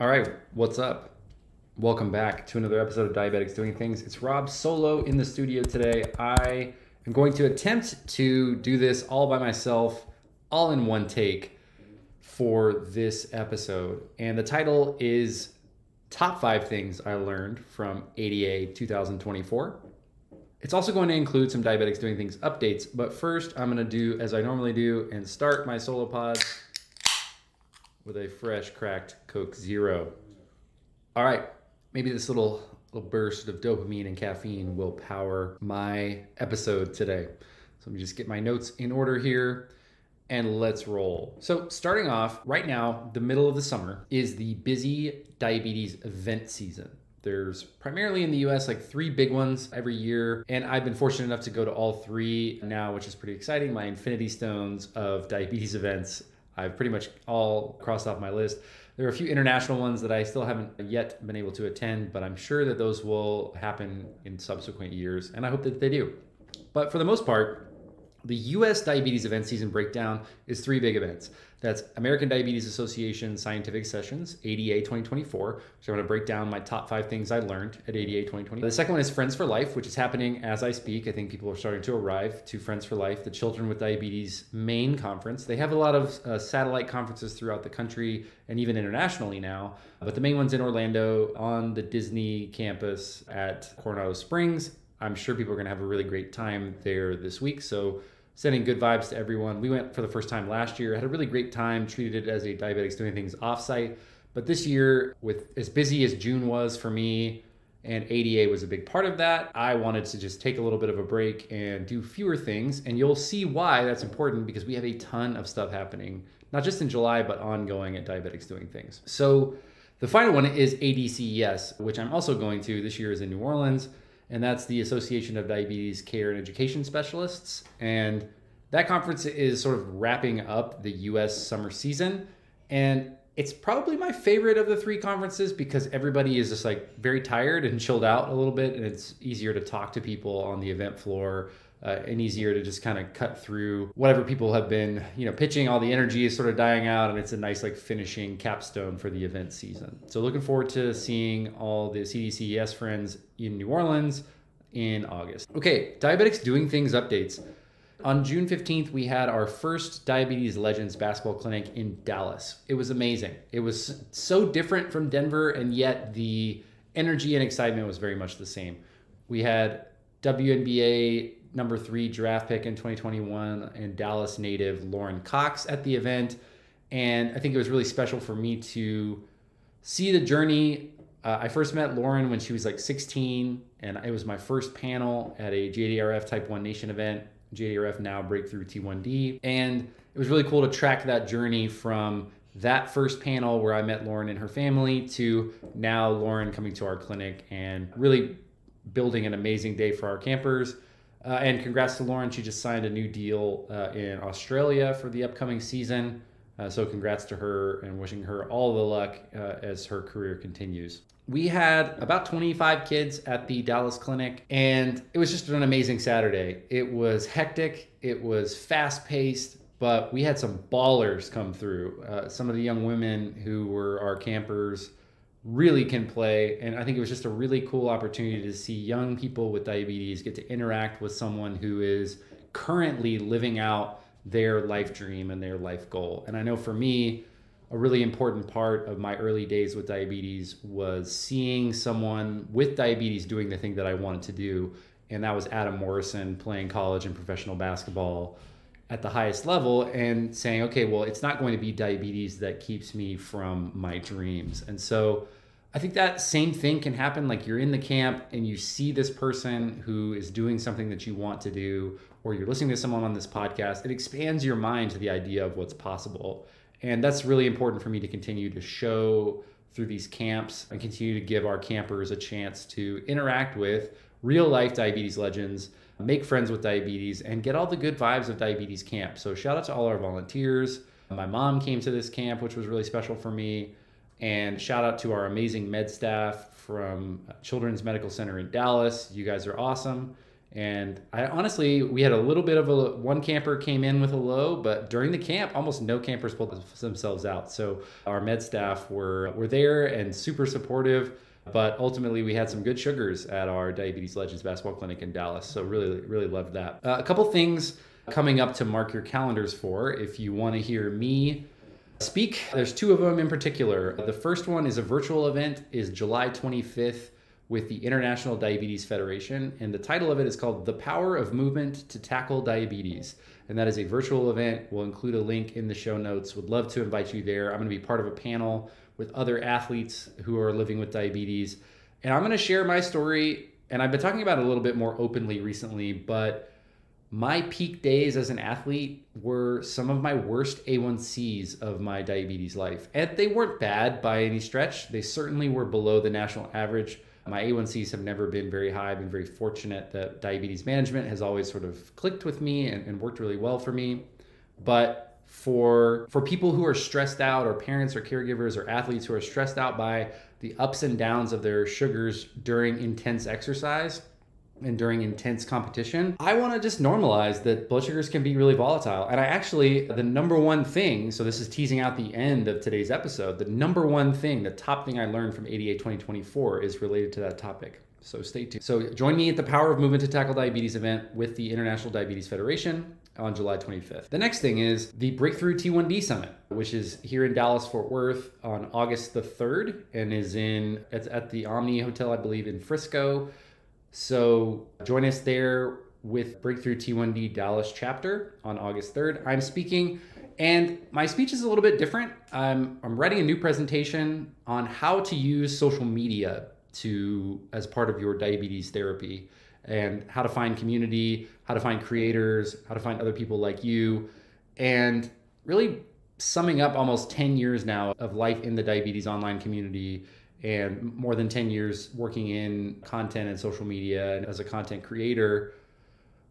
All right, what's up? Welcome back to another episode of Diabetics Doing Things. It's Rob solo in the studio today. I am going to attempt to do this all by myself, all in one take for this episode. And the title is Top Five Things I Learned from ADA 2024. It's also going to include some Diabetics Doing Things updates, but first I'm going to do as I normally do and start my solo pod with a fresh cracked Coke Zero. All right, maybe this little little burst of dopamine and caffeine will power my episode today. So let me just get my notes in order here and let's roll. So, starting off right now, the middle of the summer is the busy diabetes event season. There's primarily in the US like three big ones every year, and I've been fortunate enough to go to all three now, which is pretty exciting. My infinity stones of diabetes events I've pretty much all crossed off my list. There are a few international ones that I still haven't yet been able to attend, but I'm sure that those will happen in subsequent years, and I hope that they do. But for the most part, the US Diabetes Event Season breakdown is three big events. That's American Diabetes Association Scientific Sessions, ADA 2024, which I'm going to break down my top five things I learned at ADA 2020. The second one is Friends for Life, which is happening as I speak. I think people are starting to arrive to Friends for Life, the Children with Diabetes main conference. They have a lot of uh, satellite conferences throughout the country and even internationally now, but the main one's in Orlando on the Disney campus at Coronado Springs. I'm sure people are going to have a really great time there this week. So sending good vibes to everyone. We went for the first time last year, had a really great time, treated it as a diabetics doing things offsite. But this year, with as busy as June was for me, and ADA was a big part of that, I wanted to just take a little bit of a break and do fewer things. And you'll see why that's important because we have a ton of stuff happening, not just in July, but ongoing at Diabetics Doing Things. So the final one is ADCES, which I'm also going to. This year is in New Orleans and that's the Association of Diabetes Care and Education Specialists. And that conference is sort of wrapping up the US summer season. And it's probably my favorite of the three conferences because everybody is just like very tired and chilled out a little bit. And it's easier to talk to people on the event floor uh, and easier to just kind of cut through whatever people have been, you know, pitching. All the energy is sort of dying out, and it's a nice like finishing capstone for the event season. So looking forward to seeing all the CDCES friends in New Orleans in August. Okay, diabetics doing things updates. On June 15th, we had our first Diabetes Legends basketball clinic in Dallas. It was amazing. It was so different from Denver, and yet the energy and excitement was very much the same. We had WNBA number three draft pick in 2021 and Dallas native Lauren Cox at the event. And I think it was really special for me to see the journey. Uh, I first met Lauren when she was like 16, and it was my first panel at a JDRF Type 1 Nation event, JDRF now Breakthrough T1D. And it was really cool to track that journey from that first panel where I met Lauren and her family to now Lauren coming to our clinic and really building an amazing day for our campers uh, and congrats to Lauren. She just signed a new deal uh, in Australia for the upcoming season. Uh, so congrats to her and wishing her all the luck uh, as her career continues. We had about 25 kids at the Dallas clinic, and it was just an amazing Saturday. It was hectic, it was fast paced, but we had some ballers come through. Uh, some of the young women who were our campers really can play. And I think it was just a really cool opportunity to see young people with diabetes get to interact with someone who is currently living out their life dream and their life goal. And I know for me, a really important part of my early days with diabetes was seeing someone with diabetes doing the thing that I wanted to do. And that was Adam Morrison playing college and professional basketball at the highest level and saying, okay, well, it's not going to be diabetes that keeps me from my dreams. And so I think that same thing can happen. Like you're in the camp and you see this person who is doing something that you want to do, or you're listening to someone on this podcast, it expands your mind to the idea of what's possible. And that's really important for me to continue to show through these camps and continue to give our campers a chance to interact with real life diabetes legends make friends with diabetes, and get all the good vibes of diabetes camp. So, shout out to all our volunteers. My mom came to this camp, which was really special for me. And shout out to our amazing med staff from Children's Medical Center in Dallas. You guys are awesome. And I honestly, we had a little bit of a one camper came in with a low, but during the camp, almost no campers pulled themselves out. So our med staff were were there and super supportive. But ultimately, we had some good sugars at our Diabetes Legends basketball clinic in Dallas. So really, really loved that. Uh, a couple things coming up to mark your calendars for if you want to hear me speak. There's two of them in particular. The first one is a virtual event, is July 25th with the International Diabetes Federation, and the title of it is called The Power of Movement to Tackle Diabetes. And that is a virtual event. We'll include a link in the show notes. Would love to invite you there. I'm going to be part of a panel with other athletes who are living with diabetes. And I'm going to share my story. And I've been talking about it a little bit more openly recently, but my peak days as an athlete were some of my worst A1Cs of my diabetes life. And they weren't bad by any stretch. They certainly were below the national average. My A1Cs have never been very high. I've been very fortunate that diabetes management has always sort of clicked with me and, and worked really well for me. But for for people who are stressed out or parents or caregivers or athletes who are stressed out by the ups and downs of their sugars during intense exercise and during intense competition, I want to just normalize that blood sugars can be really volatile. And I actually, the number one thing, so this is teasing out the end of today's episode, the number one thing, the top thing I learned from ADA 2024 is related to that topic. So stay tuned. So join me at the Power of Movement to Tackle Diabetes event with the International Diabetes Federation on July 25th. The next thing is the Breakthrough T1D Summit, which is here in Dallas Fort Worth on August the 3rd and is in it's at the Omni Hotel, I believe, in Frisco. So join us there with Breakthrough T1D Dallas chapter on August 3rd. I'm speaking and my speech is a little bit different. I'm, I'm writing a new presentation on how to use social media to as part of your diabetes therapy and how to find community, how to find creators, how to find other people like you, and really summing up almost 10 years now of life in the diabetes online community and more than 10 years working in content and social media and as a content creator.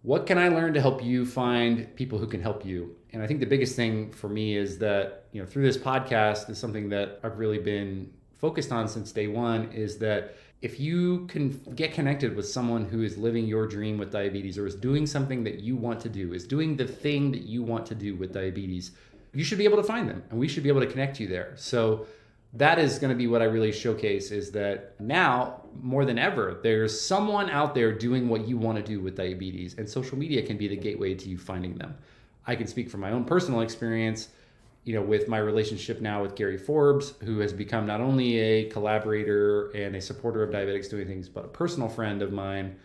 What can I learn to help you find people who can help you? And I think the biggest thing for me is that, you know, through this podcast is something that I've really been focused on since day one is that if you can get connected with someone who is living your dream with diabetes or is doing something that you want to do, is doing the thing that you want to do with diabetes, you should be able to find them and we should be able to connect you there. So that is going to be what I really showcase is that now more than ever, there's someone out there doing what you want to do with diabetes, and social media can be the gateway to you finding them. I can speak from my own personal experience you know, with my relationship now with Gary Forbes, who has become not only a collaborator and a supporter of diabetics doing things, but a personal friend of mine,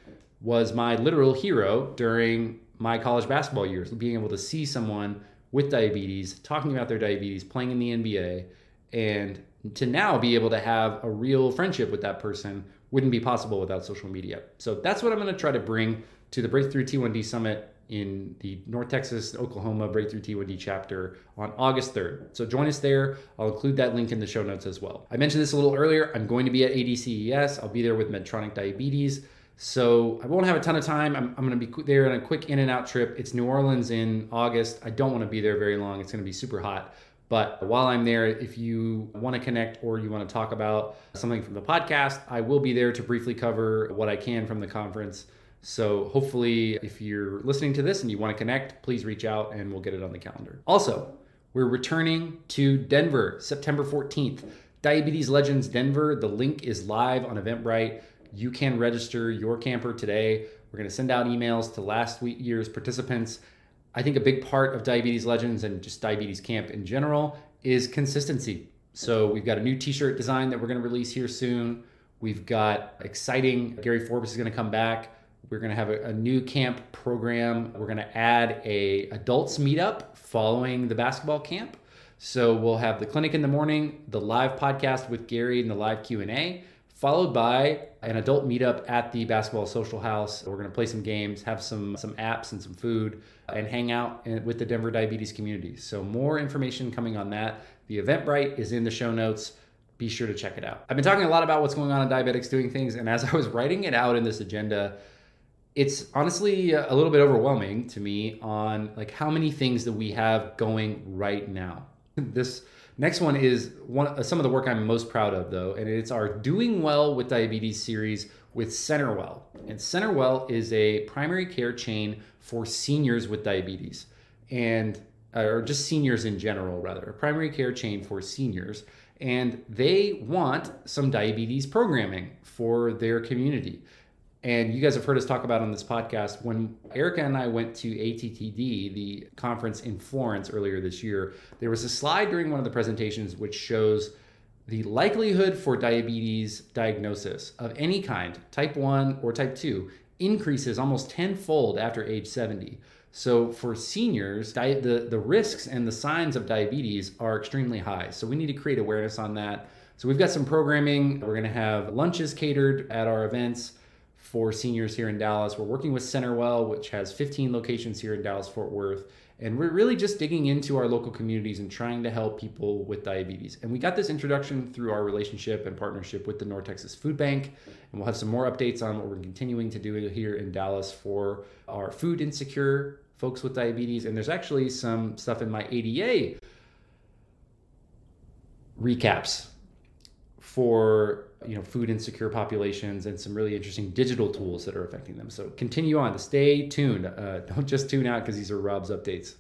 was my literal hero during my college basketball years. Being able to see someone with diabetes, talking about their diabetes, playing in the NBA, and to now be able to have a real friendship with that person wouldn't be possible without social media. So that's what I'm going to try to bring to the Breakthrough T1D Summit in the North Texas, Oklahoma Breakthrough T1D chapter on August 3rd. So join us there. I'll include that link in the show notes as well. I mentioned this a little earlier. I'm going to be at ADCES. I'll be there with Medtronic Diabetes. So I won't have a ton of time. I'm, I'm going to be there on a quick in and out trip. It's New Orleans in August. I don't want to be there very long. It's going to be super hot. But while I'm there, if you want to connect or you want to talk about something from the podcast, I will be there to briefly cover what I can from the conference. So hopefully, if you're listening to this and you want to connect, please reach out and we'll get it on the calendar. Also, we're returning to Denver September 14th. Diabetes Legends Denver. The link is live on Eventbrite. You can register your camper today. We're going to send out emails to last week year's participants. I think a big part of Diabetes Legends and just Diabetes Camp in general is consistency. So we've got a new t-shirt design that we're going to release here soon. We've got exciting Gary Forbes is going to come back we're going to have a, a, new camp program. We're going to add a adults meetup following the basketball camp. So we'll have the clinic in the morning, the live podcast with Gary and the live Q&A, followed by an adult meetup at the basketball social house. We're going to play some games, have some some apps and some food and hang out with the Denver diabetes community. So more information coming on that. The Eventbrite is in the show notes be sure to check it out. I've been talking a lot about what's going on in diabetics doing things, and as I was writing it out in this agenda, it's honestly a little bit overwhelming to me on like how many things that we have going right now. This Next one is one uh, some of the work I'm most proud of though, and it's our Doing Well with Diabetes series with CenterWell. And CenterWell is a primary care chain for seniors with diabetes, and uh, or just seniors in general, rather, a primary care chain for seniors. And they want some diabetes programming for their community. And you guys have heard us talk about on this podcast when Erica and I went to ATTD, the conference in Florence earlier this year, there was a slide during one of the presentations which shows the likelihood for diabetes diagnosis of any kind, type 1 or type 2, increases almost tenfold after age 70. So for seniors, di- the, the risks and the signs of diabetes are extremely high. So we need to create awareness on that. So we've got some programming. We're going to have lunches catered at our events for seniors here in Dallas. We're working with CenterWell, which has 15 locations here in Dallas, Fort Worth. And we're really just digging into our local communities and trying to help people with diabetes. And we got this introduction through our relationship and partnership with the North Texas Food Bank. And we'll have some more updates on what we're continuing to do here in Dallas for our food insecure folks with diabetes. And there's actually some stuff in my ADA recaps for you know food insecure populations and some really interesting digital tools that are affecting them. So continue on to stay tuned. Uh, don't just tune out because these are Rob's updates.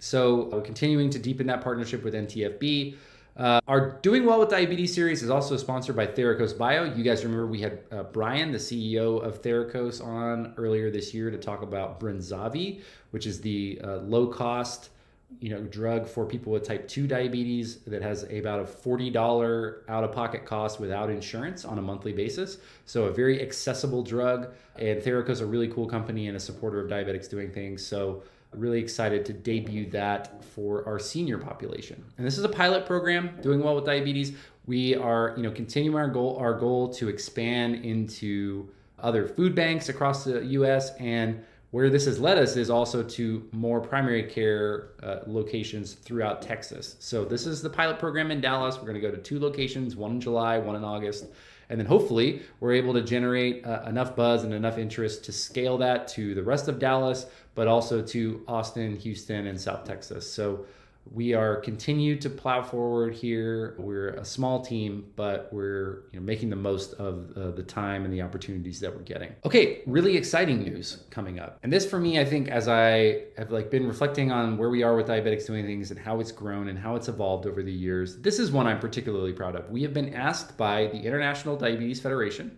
So we're continuing to deepen that partnership with NTFB. Uh, our Doing Well with Diabetes series is also sponsored by Theracos Bio. You guys remember we had uh, Brian, the CEO of Theracos, on earlier this year to talk about Brenzavvy, which is the uh, low cost you know drug for people with type 2 diabetes that has about a $40 out of pocket cost without insurance on a monthly basis. So a very accessible drug. And Theracos is a really cool company and a supporter of diabetics doing things. So really excited to debut that for our senior population. And this is a pilot program doing well with diabetes. We are you know continuing our goal our goal to expand into other food banks across the US and where this has led us is also to more primary care uh, locations throughout Texas. So this is the pilot program in Dallas. We're going to go to two locations, one in July, one in August. And then hopefully we're able to generate uh, enough buzz and enough interest to scale that to the rest of Dallas, but also to Austin, Houston, and South Texas. So we are continued to plow forward here. We're a small team, but we're you know, making the most of uh, the time and the opportunities that we're getting. Okay, really exciting news coming up. And this for me, I think as I have like been reflecting on where we are with diabetics doing things and how it's grown and how it's evolved over the years, this is one I'm particularly proud of. We have been asked by the International Diabetes Federation,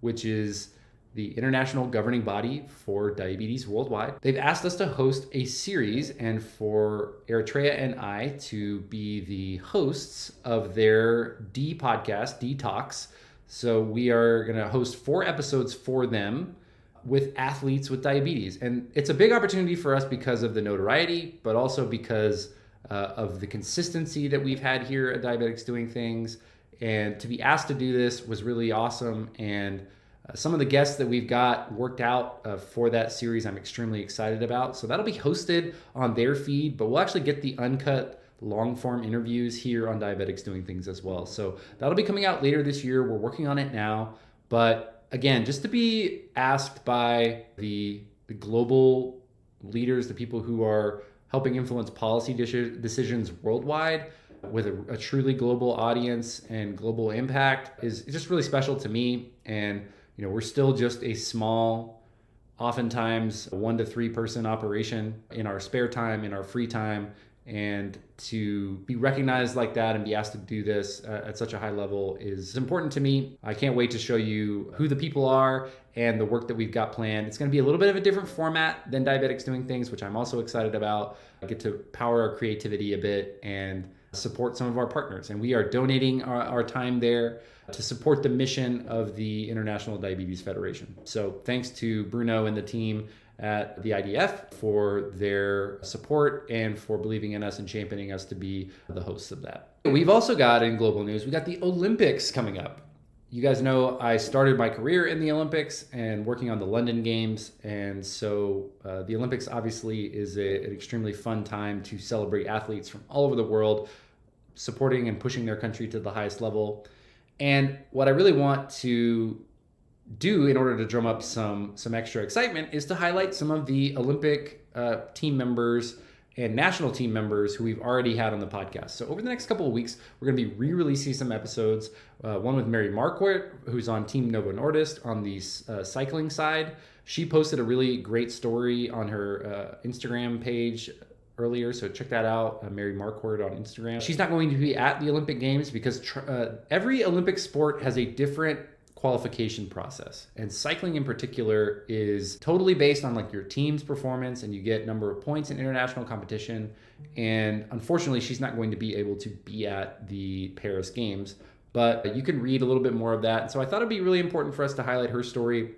which is the international governing body for diabetes worldwide. They've asked us to host a series and for Erica and I to be the hosts of their D podcast, Detox. So we are going to host four episodes for them with athletes with diabetes. And it's a big opportunity for us because of the notoriety, but also because uh, of the consistency that we've had here at Diabetics Doing Things. And to be asked to do this was really awesome. And some of the guests that we've got worked out uh, for that series, I'm extremely excited about. So that'll be hosted on their feed, but we'll actually get the uncut long form interviews here on Diabetics Doing Things as well. So that'll be coming out later this year. We're working on it now. But again, just to be asked by the, the global leaders, the people who are helping influence policy decisions worldwide with a, a truly global audience and global impact is just really special to me. And you know, we're still just a small, oftentimes one to three person operation in our spare time, in our free time. And to be recognized like that and be asked to do this uh, at such a high level is important to me. I can't wait to show you who the people are and the work that we've got planned. It's going to be a little bit of a different format than Diabetics Doing Things, which I'm also excited about. I get to power our creativity a bit and support some of our partners. And we are donating our, our time there to support the mission of the International Diabetes Federation. So thanks to Bruno and the team at the IDF for their support and for believing in us and championing us to be the hosts of that. We've also got in global news, we got the Olympics coming up. You guys know I started my career in the Olympics and working on the London Games. And so uh, the Olympics obviously is a, an extremely fun time to celebrate athletes from all over the world, supporting and pushing their country to the highest level. And what I really want to do in order to drum up some some extra excitement is to highlight some of the Olympic uh, team members and national team members who we've already had on the podcast. So over the next couple of weeks, we're going to be re-releasing some episodes. Uh, one with Mary Marquardt, who's on Team Novo Nordisk on the uh, cycling side. She posted a really great story on her uh, Instagram page earlier, so check that out. Uh, Mary Marquardt on Instagram. She's not going to be at the Olympic Games because tr- uh, every Olympic sport has a different qualification process. And cycling in particular is totally based on like your team's performance and you get number of points in international competition. And unfortunately, she's not going to be able to be at the Paris Games, but you can read a little bit more of that. So I thought it'd be really important for us to highlight her story.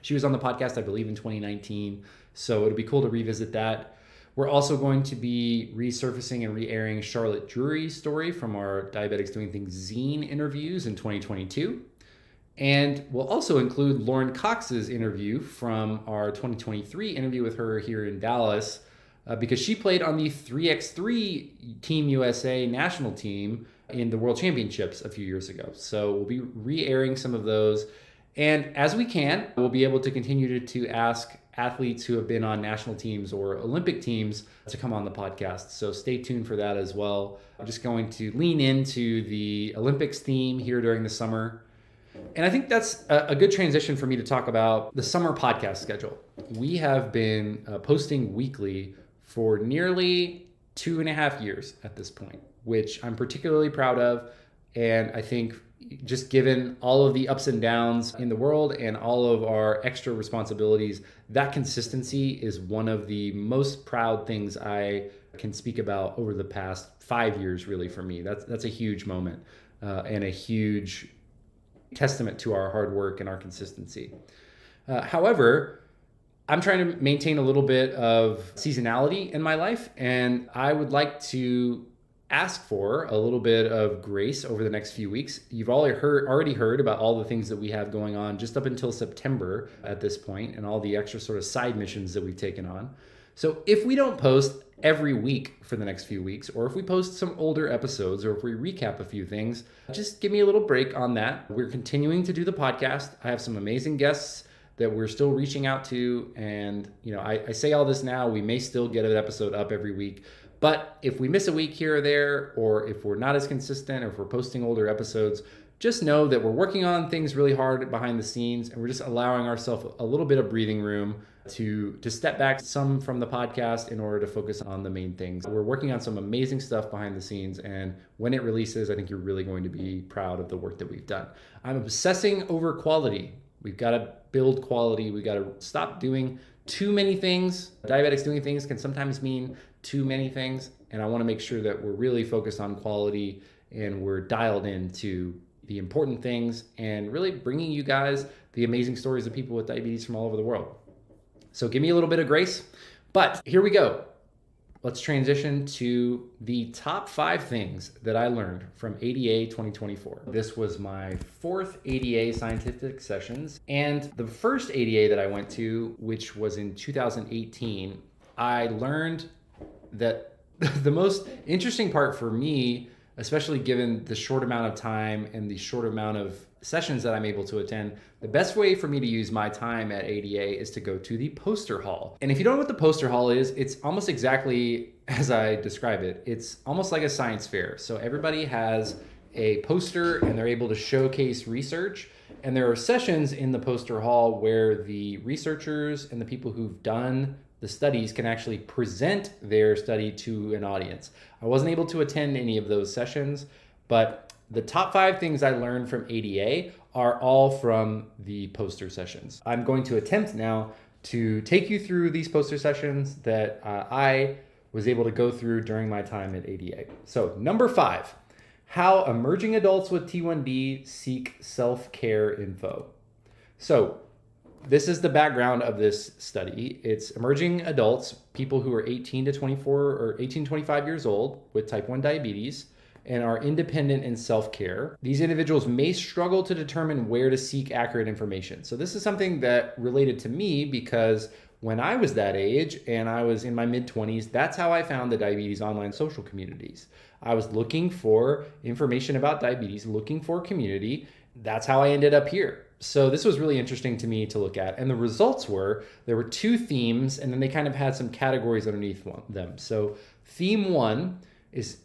She was on the podcast, I believe, in 2019. So it'd be cool to revisit that. We're also going to be resurfacing and re airing Charlotte Drury's story from our Diabetics Doing Things zine interviews in 2022. And we'll also include Lauren Cox's interview from our 2023 interview with her here in Dallas, uh, because she played on the 3x3 Team USA national team in the World Championships a few years ago. So we'll be re airing some of those. And as we can, we'll be able to continue to, to ask athletes who have been on national teams or Olympic teams to come on the podcast. So stay tuned for that as well. I'm just going to lean into the Olympics theme here during the summer. And I think that's a, good transition for me to talk about the summer podcast schedule. We have been uh, posting weekly for nearly two and a half years at this point, which I'm particularly proud of. And I think just given all of the ups and downs in the world and all of our extra responsibilities, that consistency is one of the most proud things I can speak about over the past five years, really, for me. That's, that's a huge moment uh, and a huge testament to our hard work and our consistency. Uh, however, I'm trying to maintain a little bit of seasonality in my life, and I would like to ask for a little bit of grace over the next few weeks. You've already heard, already heard about all the things that we have going on just up until September at this point, and all the extra sort of side missions that we've taken on. So if we don't post every week for the next few weeks, or if we post some older episodes, or if we recap a few things, just give me a little break on that. We're continuing to do the podcast. I have some amazing guests that we're still reaching out to. And, you know, I, I say all this now, we may still get an episode up every week. But if we miss a week here or there, or if we're not as consistent, or if we're posting older episodes, just know that we're working on things really hard behind the scenes and we're just allowing ourselves a little bit of breathing room to to step back some from the podcast in order to focus on the main things. We're working on some amazing stuff behind the scenes and when it releases, I think you're really going to be proud of the work that we've done. I'm obsessing over quality. We've got to build quality. We got to stop doing too many things. Diabetics doing things can sometimes mean too many things and I want to make sure that we're really focused on quality and we're dialed into the important things and really bringing you guys the amazing stories of people with diabetes from all over the world. So give me a little bit of grace. But here we go. Let's transition to the top five things that I learned from ADA 2024. This was my fourth ADA scientific sessions. And the first ADA that I went to, which was in 2018, I learned that the most interesting part for me especially given the short amount of time and the short amount of sessions that I'm able to attend, the best way for me to use my time at ADA is to go to the poster hall. And if you don't know what the poster hall is, it's almost exactly as I describe it. It's almost like a science fair. So everybody has a poster and they're able to showcase research. And there are sessions in the poster hall where the researchers and the people who've done the studies can actually present their study to an audience. I wasn't able to attend any of those sessions, but the top five things I learned from ADA are all from the poster sessions. I'm going to attempt now to take you through these poster sessions that uh, I was able to go through during my time at ADA. So, number five, how emerging adults with T1D seek self care info. So, this is the background of this study. It's emerging adults, people who are 18 to 24 or 18 25 years old with type 1 diabetes. and are independent in self care. These individuals may struggle to determine where to seek accurate information. So, this is something that related to me because when I was that age and I was in my mid 20s, that's how I found the diabetes online social communities. I was looking for information about diabetes, looking for community. That's how I ended up here. So this was really interesting to me to look at. And the results were there were two themes, and then they kind of had some categories underneath one, them. So theme one is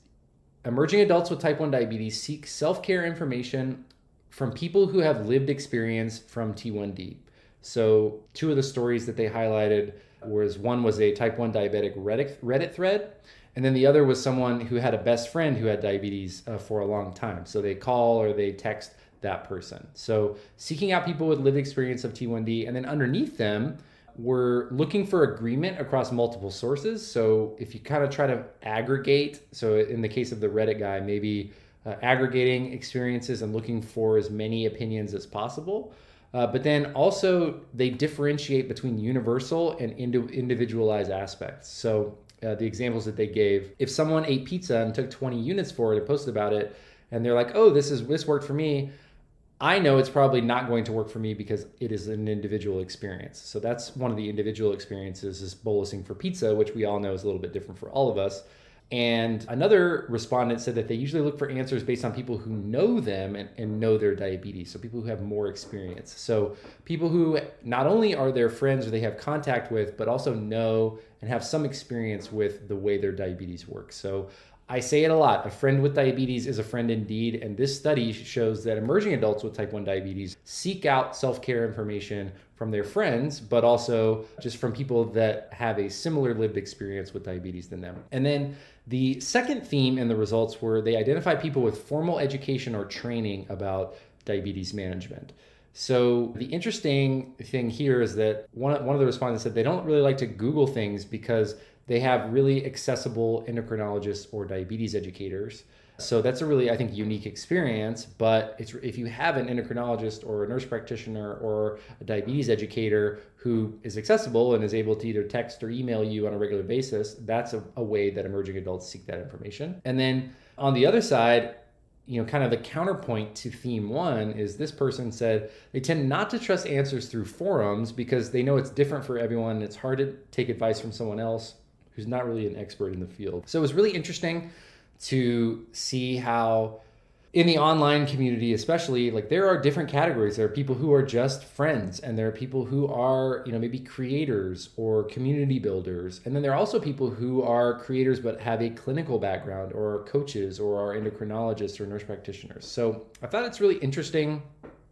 emerging adults with type 1 diabetes seek self care information from people who have lived experience from T1D. So two of the stories that they highlighted was one was a type 1 diabetic Reddit, Reddit thread and then the other was someone who had a best friend who had diabetes uh, for a long time. So they call or they text that person. So seeking out people with lived experience of T1D. And then underneath them, we're looking for agreement across multiple sources. So if you kind of try to aggregate, so in the case of the Reddit guy, maybe uh, aggregating experiences and looking for as many opinions as possible. Uh, but then also they differentiate between universal and individualized aspects. So uh, the examples that they gave. If someone ate pizza and took 20 units for it and posted about it, and they're like, "Oh, this is this worked for me," I know it's probably not going to work for me because it is an individual experience. So that's one of the individual experiences is bolusing for pizza, which we all know is a little bit different for all of us. And another respondent said that they usually look for answers based on people who know them and, and, know their diabetes. So people who have more experience. So people who not only are their friends or they have contact with, but also know and have some experience with the way their diabetes works. So I say it a lot a friend with diabetes is a friend indeed. And this study shows that emerging adults with type 1 diabetes seek out self care information from their friends, but also just from people that have a similar lived experience with diabetes than them. And then the second theme in the results were they identify people with formal education or training about diabetes management. So the interesting thing here is that one, one of the respondents said they don't really like to Google things because they have really accessible endocrinologists or diabetes educators. So that's a really, I think, unique experience. But it's, if you have an endocrinologist or a nurse practitioner or a diabetes educator who is accessible and is able to either text or email you on a regular basis, that's a, a way that emerging adults seek that information. And then on the other side, you know, kind of the counterpoint to theme one is this person said they tend not to trust answers through forums because they know it's different for everyone. It's hard to take advice from someone else who's not really an expert in the field. So it was really interesting to see how in the online community especially like there are different categories. There are people who are just friends and there are people who are you know maybe creators or community builders. And then there are also people who are creators but have a clinical background or coaches or are endocrinologists or nurse practitioners. So i thought it's really interesting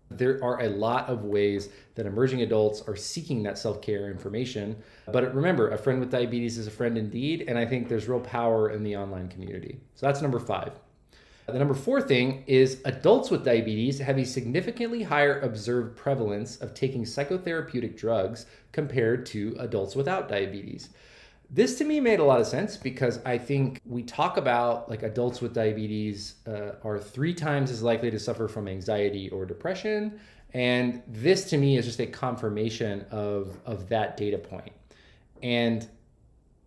there are a lot of ways that emerging adults are seeking that self care information. But remember, a friend with diabetes is a friend indeed. And I think there's real power in the online community. So that's number five. The number four thing is adults with diabetes have a significantly higher observed prevalence of taking psychotherapeutic drugs compared to adults without diabetes. This to me made a lot of sense because I think we talk about like adults with diabetes uh, are three times as likely to suffer from anxiety or depression. And this to me is just a confirmation of, of that data point. And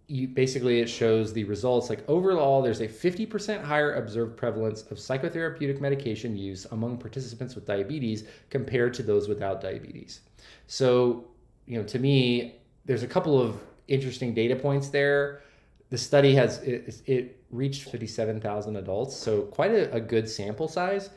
you, basically it shows the results like overall there's a 50% higher observed prevalence of psychotherapeutic medication use among participants with diabetes compared to those without diabetes. So, you know, to me, there's a couple of interesting data points there. The study has it, it reached 57,000 adults, so quite a, a good sample size.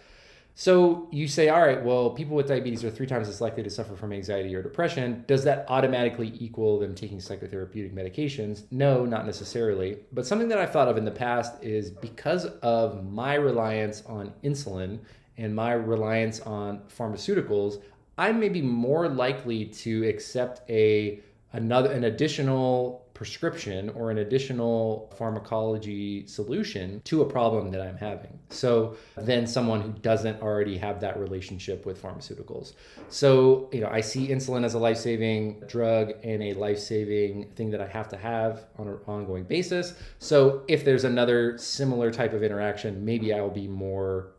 So you say, all right, well, people with diabetes are three times as likely to suffer from anxiety or depression. Does that automatically equal them taking psychotherapeutic medications? No, not necessarily. But something that I've thought of in the past is because of my reliance on insulin and my reliance on pharmaceuticals, I may be more likely to accept a another an additional prescription or an additional pharmacology solution to a problem that I'm having. So then someone who doesn't already have that relationship with pharmaceuticals. So, you know, I see insulin as a life-saving drug and a life-saving thing that I have to have on an ongoing basis. So if there's another similar type of interaction, maybe I will be more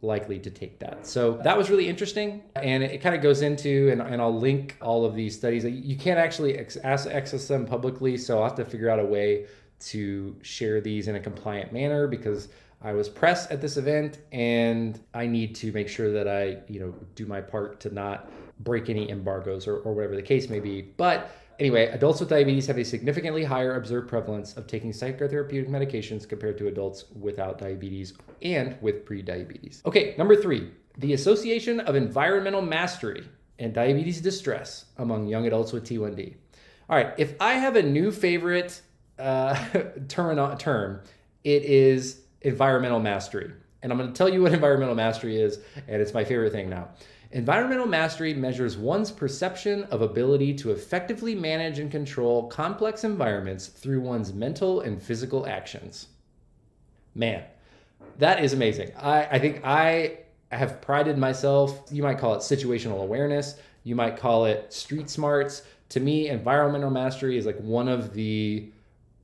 likely to take that. So that was really interesting. And it, kind of goes into, and, and I'll link all of these studies. You can't actually access them publicly. So I'll have to figure out a way to share these in a compliant manner because I was press at this event and I need to make sure that I, you know, do my part to not break any embargoes or, or whatever the case may be. But anyway, adults with diabetes have a significantly higher observed prevalence of taking psychotherapeutic medications compared to adults without diabetes and with pre-diabetes. Okay, number three, the association of environmental mastery and diabetes distress among young adults with T1D. All right, if I have a new favorite uh, term, term, it is environmental mastery. And I'm going to tell you what environmental mastery is, and it's my favorite thing now. Environmental mastery measures one's perception of ability to effectively manage and control complex environments through one's mental and physical actions. Man, that is amazing. I, I think I have prided myself, you might call it situational awareness, you might call it street smarts. To me, environmental mastery is like one of the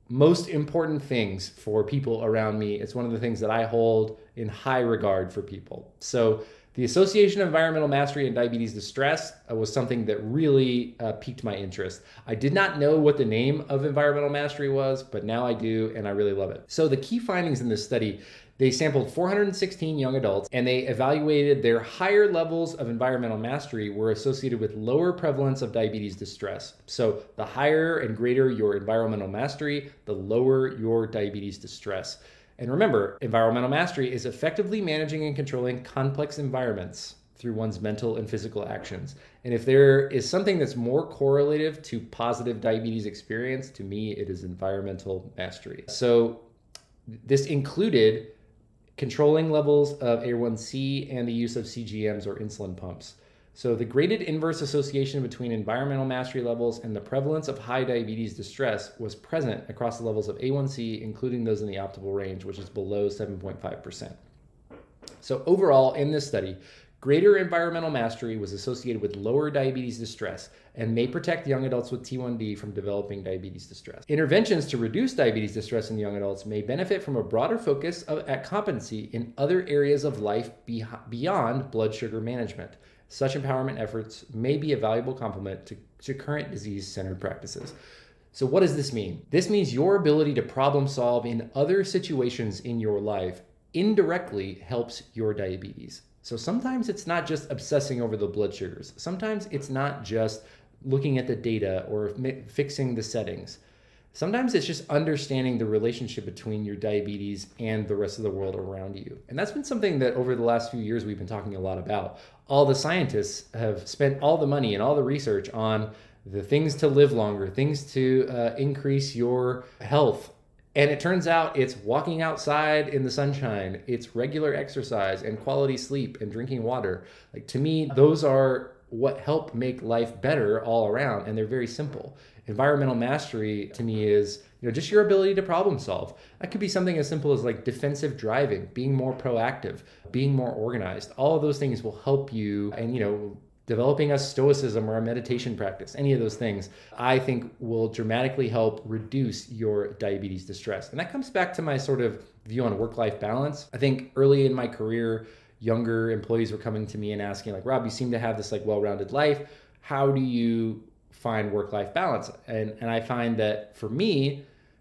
most important things for people around me. It's one of the things that I hold in high regard for people. So, the Association of Environmental Mastery and Diabetes Distress uh, was something that really uh, piqued my interest. I did not know what the name of environmental mastery was, but now I do, and I really love it. So, the key findings in this study they sampled 416 young adults and they evaluated their higher levels of environmental mastery were associated with lower prevalence of diabetes distress. So, the higher and greater your environmental mastery, the lower your diabetes distress. And remember, environmental mastery is effectively managing and controlling complex environments through one's mental and physical actions. And if there is something that's more correlative to positive diabetes experience, to me, it is environmental mastery. So, this included controlling levels of A1C and the use of CGMs or insulin pumps. So, the graded inverse association between environmental mastery levels and the prevalence of high diabetes distress was present across the levels of A1C, including those in the optimal range, which is below 7.5%. So, overall, in this study, greater environmental mastery was associated with lower diabetes distress and may protect young adults with T1D from developing diabetes distress. Interventions to reduce diabetes distress in young adults may benefit from a broader focus of, at competency in other areas of life be, beyond blood sugar management. Such empowerment efforts may be a valuable complement to, to current disease centered practices. So, what does this mean? This means your ability to problem solve in other situations in your life indirectly helps your diabetes. So, sometimes it's not just obsessing over the blood sugars, sometimes it's not just looking at the data or fixing the settings. Sometimes it's just understanding the relationship between your diabetes and the rest of the world around you. And that's been something that over the last few years we've been talking a lot about. All the scientists have spent all the money and all the research on the things to live longer, things to uh, increase your health. And it turns out it's walking outside in the sunshine, it's regular exercise and quality sleep and drinking water. Like to me, those are what help make life better all around and they're very simple environmental mastery to me is you know just your ability to problem solve. That could be something as simple as like defensive driving being more proactive being more organized. All of those things will help you and you know developing a stoicism or a meditation practice any of those things i think will dramatically help reduce your diabetes distress. And that comes back to my sort of view on work life balance. I think early in my career younger employees were coming to me and asking like rob you seem to have this like well-rounded life. How do you find work-life balance. And and i find that for me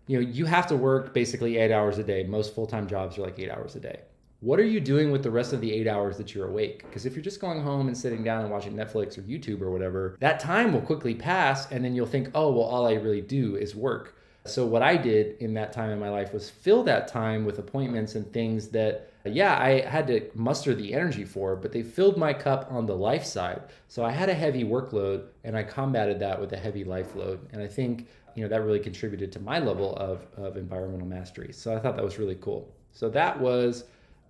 you know you have to work basically eight hours a day. Most full-time jobs are like eight hours a day. What are you doing with the rest of the eight hours that you're awake? Because if you're just going home and sitting down and watching netflix or youtube or whatever that time will quickly pass and then you'll think oh well all i really do is work so what i did in that time in my life was fill that time with appointments and things that yeah, I had to muster the energy for, but they filled my cup on the life side. So I had a heavy workload and I combated that with a heavy life load. And I think, you know, that really contributed to my level of, of environmental mastery. So I thought that was really cool. So that was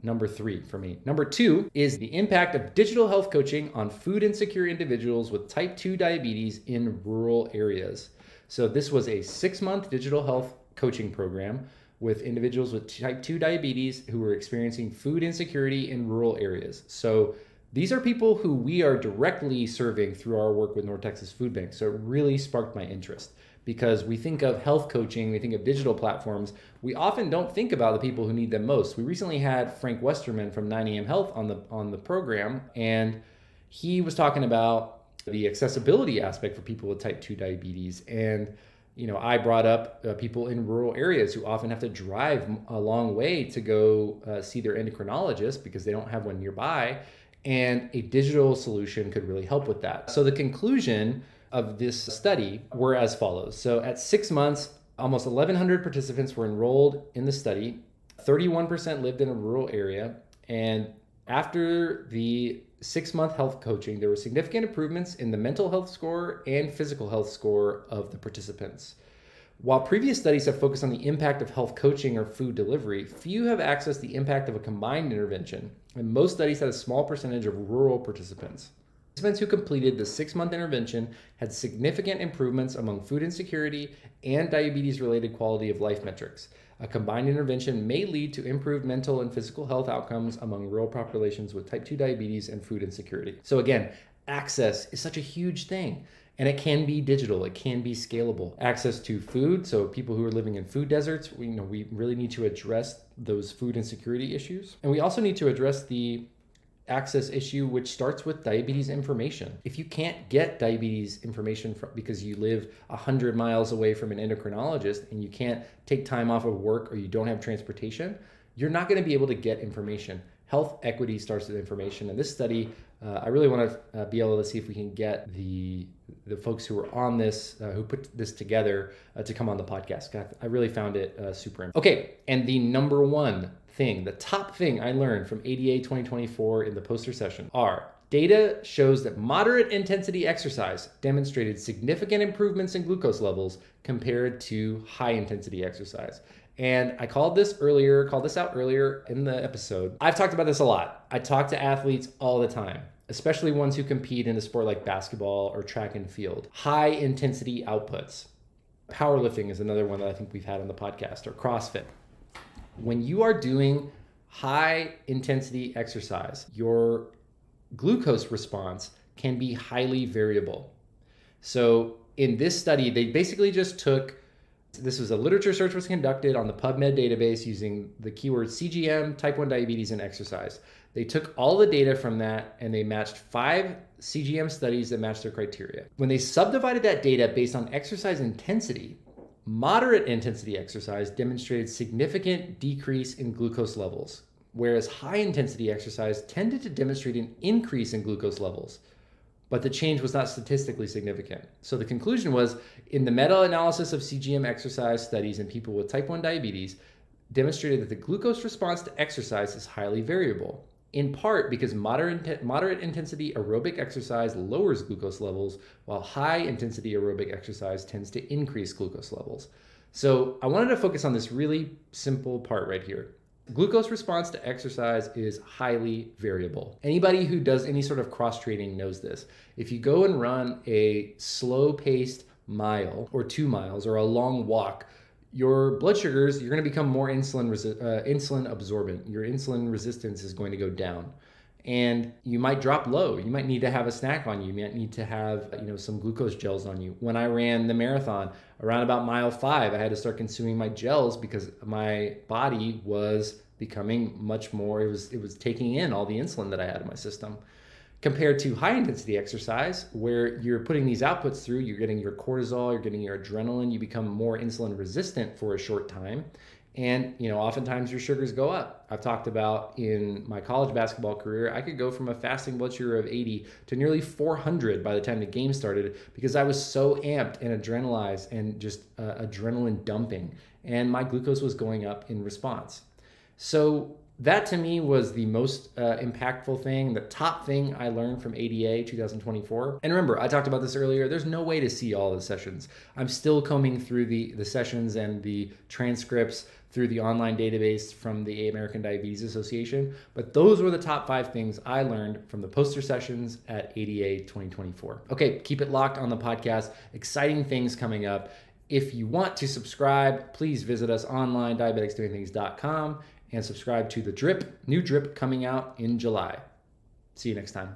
number three for me. Number two is the impact of digital health coaching on food insecure individuals with type 2 diabetes in rural areas. So this was a six month digital health coaching program with individuals with type 2 diabetes who were experiencing food insecurity in rural areas. So these are people who we are directly serving through our work with North Texas Food Bank. So it really sparked my interest because we think of health coaching, we think of digital platforms. We often don't think about the people who need them most. We recently had Frank Westermann from 9am Health on the on the program and he was talking about the accessibility aspect for people with type 2 diabetes and you know, I brought up uh, people in rural areas who often have to drive a long way to go uh, see their endocrinologist because they don't have one nearby. And a digital solution could really help with that. So the conclusion of this study were as follows. So at six months, almost 1,100 participants were enrolled in the study. 31% lived in a rural area. And after the six month health coaching, there were significant improvements in the mental health score and physical health score of the participants. While previous studies have focused on the impact of health coaching or food delivery, few have accessed the impact of a combined intervention, and most studies had a small percentage of rural participants. Participants who completed the six month intervention had significant improvements among food insecurity and diabetes related quality of life metrics. A combined intervention may lead to improved mental and physical health outcomes among rural populations with type 2 diabetes and food insecurity. So, again, access is such a huge thing. And it can be digital, it can be scalable. Access to food, so people who are living in food deserts, we, you know, we really need to address those food insecurity issues. And we also need to address the access issue, which starts with diabetes information. If you can't get diabetes information because you live 100 miles away from an endocrinologist and you can't take time off of work or you don't have transportation, you're not going to be able to get information. Health equity starts with information. And this study, uh, I really want to uh, be able to see if we can get the the folks who were on this, uh, who put this together, uh, to come on the podcast. I really found it uh, super. Okay, and the number one thing, the top thing I learned from ADA 2024 in the poster session are data shows that moderate intensity exercise demonstrated significant improvements in glucose levels compared to high intensity exercise. And I called this earlier, called this out earlier in the episode. I've talked about this a lot. I talk to athletes all the time, especially ones who compete in a sport like basketball or track and field. High intensity outputs. Powerlifting is another one that I think we've had on the podcast, or CrossFit when you are doing high intensity exercise, your glucose response can be highly variable. So in this study, they basically just took this was a literature search was conducted on the PubMed database using the keyword CGM, type 1 diabetes, and exercise. They took all the data from that and they matched five CGM studies that matched their criteria. When they subdivided that data based on exercise intensity, Moderate intensity exercise demonstrated significant decrease in glucose levels, whereas high intensity exercise tended to demonstrate an increase in glucose levels, but the change was not statistically significant. So the conclusion was in the meta analysis of CGM exercise studies in people with type 1 diabetes, demonstrated that the glucose response to exercise is highly variable in part because moderate, moderate intensity aerobic exercise lowers glucose levels, while high intensity aerobic exercise tends to increase glucose levels. So I wanted to focus on this really simple part right here. Glucose response to exercise is highly variable. Anybody who does any sort of cross training knows this. If you go and run a slow paced mile or two miles or a long walk, your blood sugars, you're going to become more insulin resi- uh, insulin absorbent. Your insulin resistance is going to go down. And you might drop low. You might need to have a snack on you. You might need to have, you know, some glucose gels on you. When I ran the marathon, around about mile five, I had to start consuming my gels because my body was becoming much more. It was it was taking in all the insulin that I had in my system compared to high intensity exercise where you're putting these outputs through you're getting your cortisol you're getting your adrenaline you become more insulin resistant for a short time. And you know oftentimes your sugars go up. I've talked about in my college basketball career i could go from a fasting blood sugar of 80 to nearly 400 by the time the game started because i was so amped and adrenalized and just uh, adrenaline dumping. And my glucose was going up in response. So that to me was the most uh, impactful thing, the top thing I learned from ADA 2024. And remember, I talked about this earlier. There's no way to see all the sessions. I'm still combing through the the sessions and the transcripts through the online database from the American Diabetes Association. But those were the top five things I learned from the poster sessions at ADA 2024. Okay, keep it locked on the podcast. Exciting things coming up. If you want to subscribe, please visit us online, diabeticsdoingthings.com and subscribe to the drip, new drip coming out in July. See you next time.